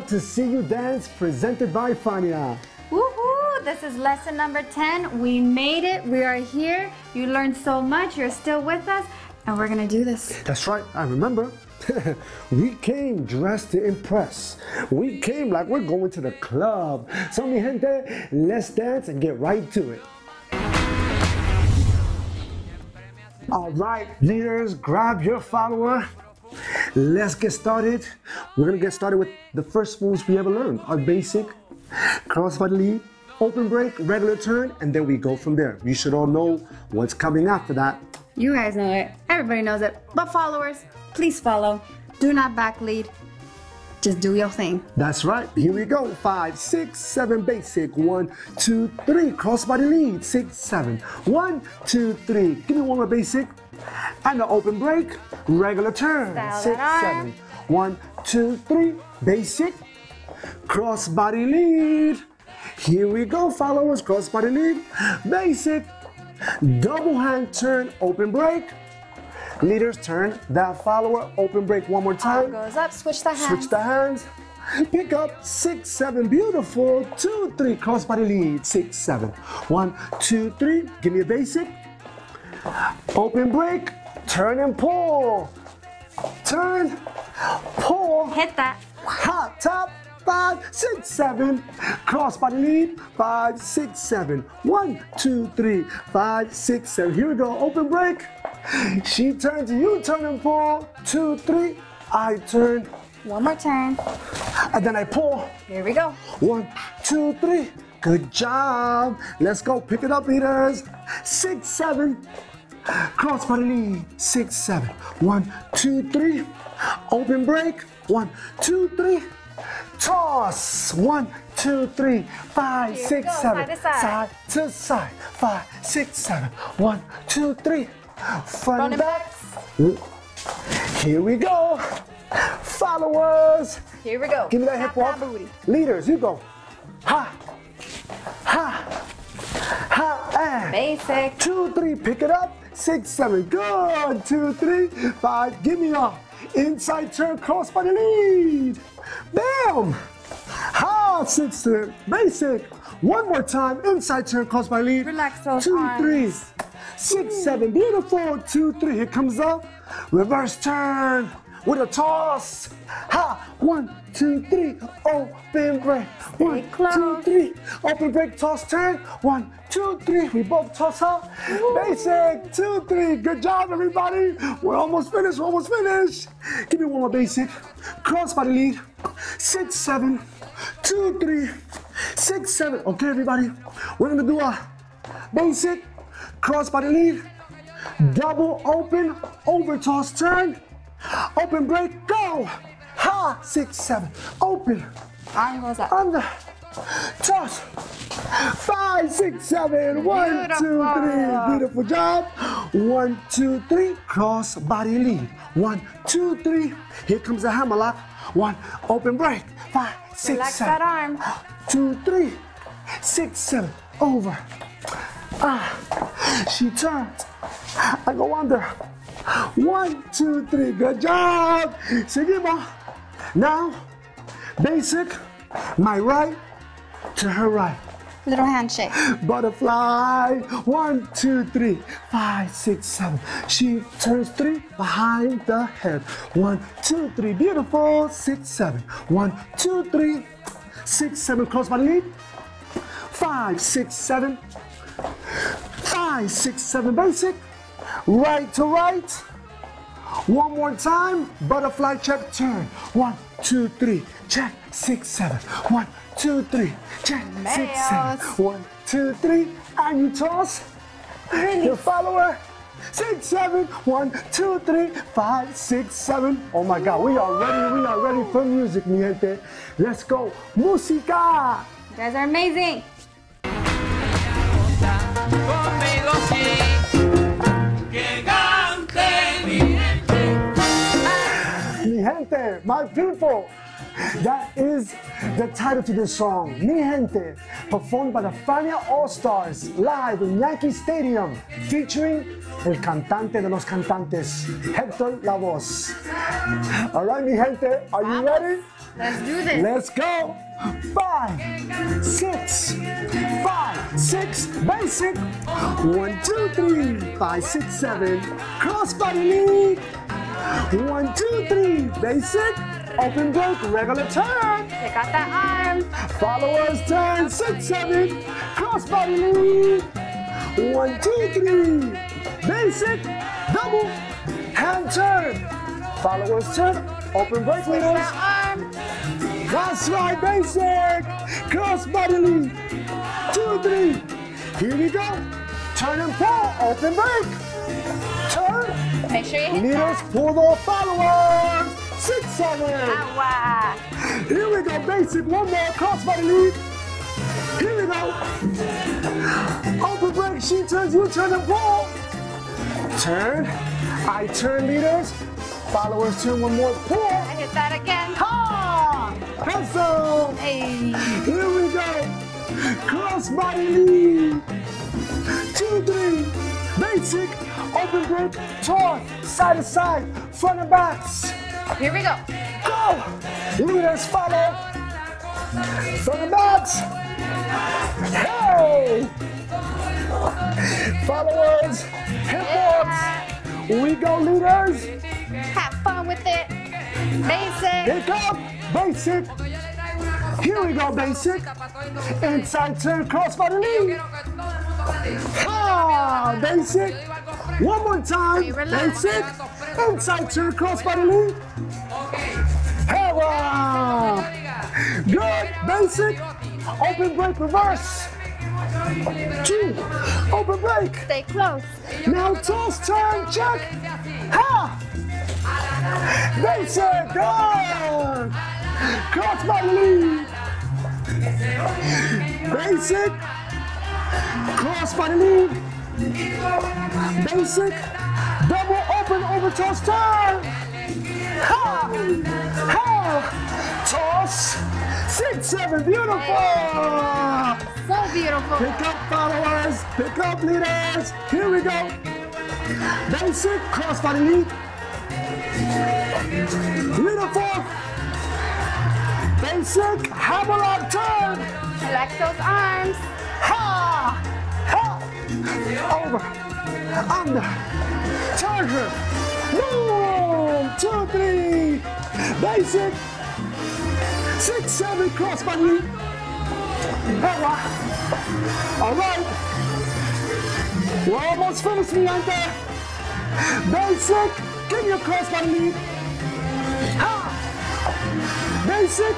love to see you dance presented by Fania. Woohoo! This is lesson number 10. We made it. We are here. You learned so much. You're still with us. And we're going to do this. That's right. I remember. we came dressed to impress. We came like we're going to the club. So, mi gente, let's dance and get right to it. All right, leaders, grab your follower. Let's get started. We're gonna get started with the first moves we ever learned. Our basic crossbody lead, open break, regular turn, and then we go from there. You should all know what's coming after that. You guys know it. Everybody knows it. But followers, please follow. Do not back lead. Just do your thing. That's right. Here we go. Five, six, seven, basic. One, two, three. Crossbody lead. Six, seven. One, two, three. Give me one more basic. And the open break. Regular turn. Style Six, arm. seven. One, two, three. Basic. Cross body lead. Here we go, followers. cross body lead. Basic. Double hand turn. Open break. Leaders turn. That follower. Open break one more time. Goes up, switch the hands. Switch the hands. Pick up six, seven. Beautiful. Two, three. cross body lead. Six, seven. One, two, three. Give me a basic. Open break. Turn and pull. Turn. Pull. Hit that. Hot top. Five, six, seven. Crossbody lead. Five, six, seven. One, two, three. Five, six, seven. Here we go. Open break. She turns. You turn and pull. Two, three. I turn. One more turn. And then I pull. Here we go. One, two, three. Good job. Let's go. Pick it up, leaders. Six, seven. Crossbody lead. Six, seven. One, two, three. Open break. One, two, three. Toss. One, two, three. Five, Here six, go. seven. Side to side. Side to side. Five, six, seven. One, two, three. Front and back. backs. Here we go. Followers. Here we go. Give me that Tap hip walk. booty. Leaders, you go. Ha. Basic. two, three, pick it up. Six, seven. Good. Two, three, five. Give me a inside turn cross by the lead. Bam. Ha. Six, seven. Basic. One more time. Inside turn crossbody lead. Relax those Two, arms. three. Six, seven. Beautiful. Two, three. Here comes up. Reverse turn with a toss. Ha! One, two, three. Open break. One, two, three. Open break, toss, turn. One, two, three. We both toss up. Basic. Two, three. Good job, everybody. We're almost finished. We're almost finished. Give me one more basic. Crossbody lead. Six, seven. Two, three. Six, seven. Okay, everybody. We're gonna do a basic crossbody lead. Double open, over toss turn, open break, go! Ha! Six, seven, open, Arm goes up. under, toss. Five, six, seven, one, two, Beautiful. three. Beautiful job. One, two, three, cross body lead. One, two, three. Here comes the hammer lock. One, open break. Five, six, Relax seven. that arm. Two, three, six, seven, over. Ah, she turns. I go under. One, two, three. Good job. Seguimos. Now, basic, my right to her right. Little handshake. Butterfly. One, two, three, five, six, seven. She turns three behind the head. One, two, three. Beautiful. Six, seven. One, two, three, six, seven. Close my lead. Five, six, seven. Five, six, seven. Basic. Right to right. One more time. Butterfly check turn. One, two, three. Check. Six, seven. One, two, three. Check. Six, seven. One, two, three. And you toss. Your follower. Six, seven. One, two, three, five, six, seven. Oh my God, we are ready. We are ready for music, mi gente. Let's go. Música. You guys are amazing. Gente, my people. That is the title to this song, Mi Gente, performed by the Fania All Stars live in Yankee Stadium, featuring el cantante de los cantantes, Hector Lavoe. All right, mi gente, are you ready? Let's do this. Let's go. Five, six, five, six, basic. One, two, three, five, six, seven. Cross body lead. One, two, three, basic. Open break, regular turn. Check out that arm. Followers turn, six, seven. Cross body lead. One, two, three. Basic, double, hand turn. Followers turn, open break leaders. That arm. That's right, basic. Cross body lead. Two, three. Here we go. Turn and pull, open break. Make sure you hit Leaders that. pull the followers. Six, seven. Awa. Ah. Here we go, basic. One more, crossbody lead. Here we go. Open break, she turns, you turn and pull. Turn. I turn leaders. Followers turn one more, pull. I hit that again. Ha! Pencil. Hey. Here we go. Cross body lead. Two, three. Basic. Open break. Torn. Side to side. Front and backs. Here we go. Go! Leaders follow. Front and backs. Hey! Followers, hip walks. We go, leaders. Have fun with it. Basic. Pick up, basic. Here we go, basic. Inside turn, cross body lead. Ah, basic. One more time, Relax. basic. Inside turn, cross body lead. Hey, wow. Good, basic. Open break, reverse. Two, open break. Stay close. Now toss, turn, check. Ha! Basic, good. Cross body lead. Basic. Cross body lead. Basic. Double open over toss time. Ha! Ha! Toss. Six, seven, beautiful. So beautiful. Pick up followers, pick up leaders. Here we go. Basic cross body lead. Four. Basic hammerlock turn. Flex those arms. Over. Under. Her. Boom! Two, three. Basic. Six, seven, cross body lead. Hammer. All right. We're almost finished, gente. Basic. Give your cross body lead. Ha! Basic.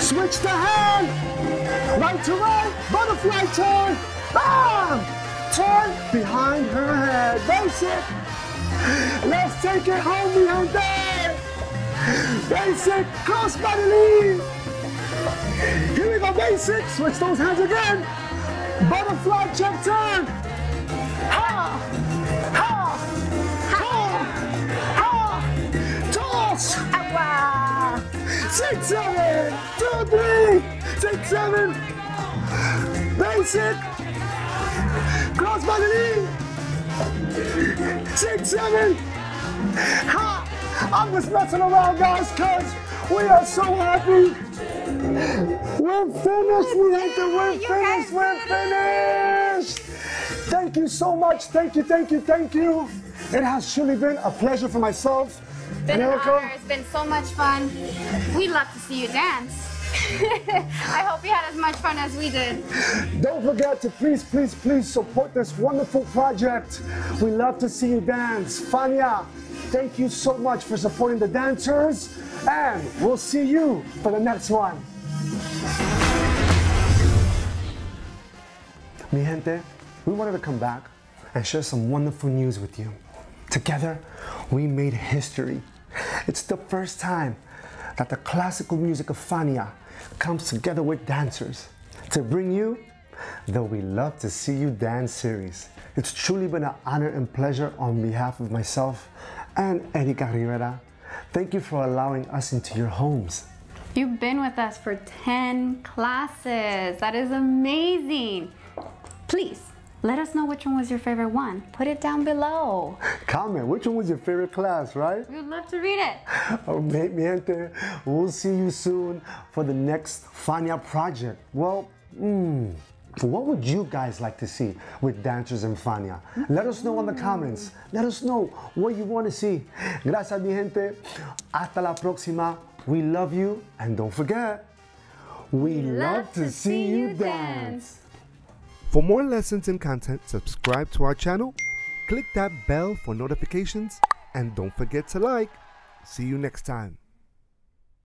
Switch the hand. Right to right. Butterfly turn. Bam! Behind her head. Basic. Let's take it home, mi gente. Basic. Cross body lead. Here we go, basic. Switch those hands again. Butterfly check turn. Ha! Ha! Ha! Ha! Toss! Awa. Six, seven, two, three, six, seven. Basic. Cross body lead. Six, seven. Ha! I'm just messing around, guys, because we are so happy. We're finished, we hate that we're finished, we're finished. Thank you so much. Thank you, thank you, thank you. It has truly been a pleasure for myself. Been an honor. It's been so much fun. We'd love to see you dance. I hope you had as much fun as we did. Don't forget to please, please, please support this wonderful project. We love to see you dance. Fania, thank you so much for supporting the dancers, and we'll see you for the next one. Mi gente, we wanted to come back and share some wonderful news with you. Together, we made history. It's the first time that the classical music of Fania comes together with dancers to bring you the We Love to See You Dance series. It's truly been an honor and pleasure on behalf of myself and Erika Rivera. Thank you for allowing us into your homes. You've been with us for 10 classes. That is amazing. Please Let us know which one was your favorite one. Put it down below. Comment, which one was your favorite class, right? We'd love to read it. Oh, mi gente, we'll see you soon for the next Fania project. Well, mm, what would you guys like to see with Dancers in Fania? Let us know in the comments. Let us know what you want to see. Gracias, mi gente. Hasta la próxima. We love you. And don't forget, we, love, to see you dance. For more lessons and content, subscribe to our channel, click that bell for notifications, and don't forget to like. See you next time.